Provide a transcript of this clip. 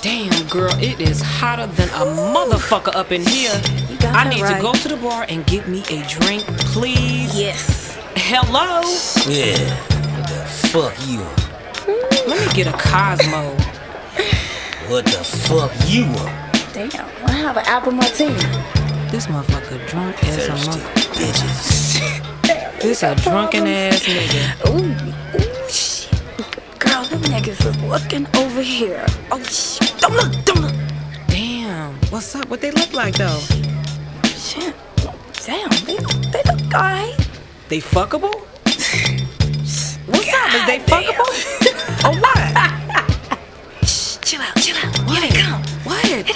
Damn, girl, it is hotter than a motherfucker up in here. I need right. to go to the bar and get me a drink, please. Yes. Hello? Yeah. What the fuck you on? Let me get a Cosmo. What the fuck you on? Damn. I have an apple martini. This motherfucker drunk as a mother. bitches. This a drunken ass nigga. Ooh, ooh, shit. Girl, them niggas is looking over here. Oh, shit. Don't look, don't look. Damn, what's up? What they look like though? Shit. Damn, they, look. they look alright. They fuckable? What's up? Is they damn. fuckable? or what? Shh, chill out, chill out. Here they come. What? Here they